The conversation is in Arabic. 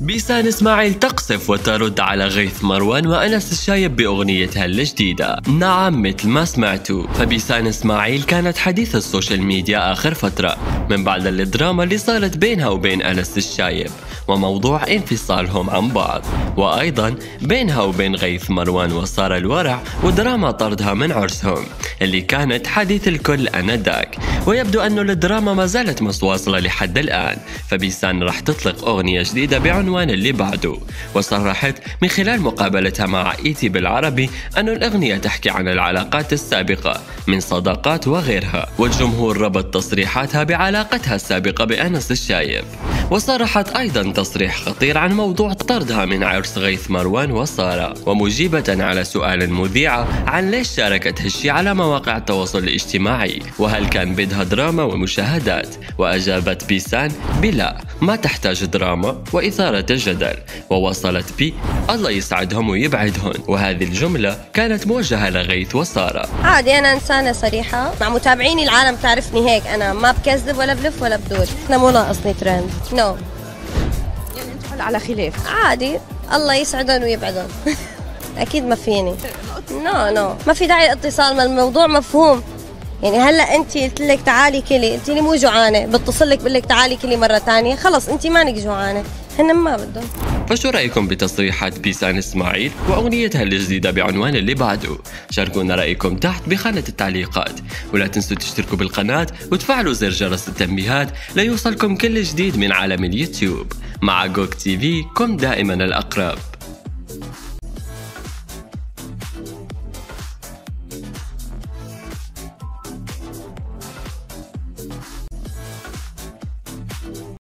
بيسان إسماعيل تقصف وترد على غيث مروان وأنس الشايب بأغنيتها الجديدة. نعم مثل ما سمعتوا. فبيسان إسماعيل كانت حديث ال social media آخر فترة. من بعد الدراما اللي صارت بينها وبين أنس الشايب وموضوع انفصالهم عن بعض. وأيضا بينها وبين غيث مروان وسارة الورع ودراما طردها من عرسهم اللي كانت حديث الكل أنذاك ويبدو أنه الدراما ما زالت متواصلة لحد الآن. فبيسان راح تطلق أغنية جديدة بعنوان اللي بعده وصرحت من خلال مقابلتها مع إيتي بالعربي أن الأغنية تحكي عن العلاقات السابقة من صداقات وغيرها والجمهور ربط تصريحاتها بعلاقتها السابقة بأنس الشايب. وصرحت أيضا تصريح خطير عن موضوع طردها من عرس غيث مروان وسارة ومجيبة على سؤال المذيعة عن ليش شاركت هالشي على مواقع التواصل الاجتماعي وهل كان بدها دراما ومشاهدات؟ وأجابت بيسان بلا ما تحتاج دراما وإثارة الجدل ووصلت بـ الله يسعدهم ويبعدهم وهذه الجملة كانت موجهة لغيث وسارة عادي أنا إنسانة صريحة. مع متابعيني العالم تعرفني هيك أنا ما بكذب ولا بلف ولا بدور. أنا مو ناقصني trend. No. no. يعني هلا على خلاف. عادي. الله يسعدهم ويبعدهم أكيد ما فيني. no no. ما في داعي الاتصال ما الموضوع مفهوم. يعني هلا انت قلت لك تعالي كلي قلت لي مو جوعانة بتصل لك بقول لك تعالي كلي مرة ثانية خلص انت مانك جوعانة هن ما بدهم. فشو رأيكم بتصريحات بيسان إسماعيل وأغنيتها الجديدة بعنوان اللي بعده؟ شاركونا رأيكم تحت بخانة التعليقات. ولا تنسوا تشتركوا بالقناة وتفعلوا زر جرس التنبيهات ليوصلكم كل جديد من عالم اليوتيوب. مع جوك TV كم دائما الأقرب.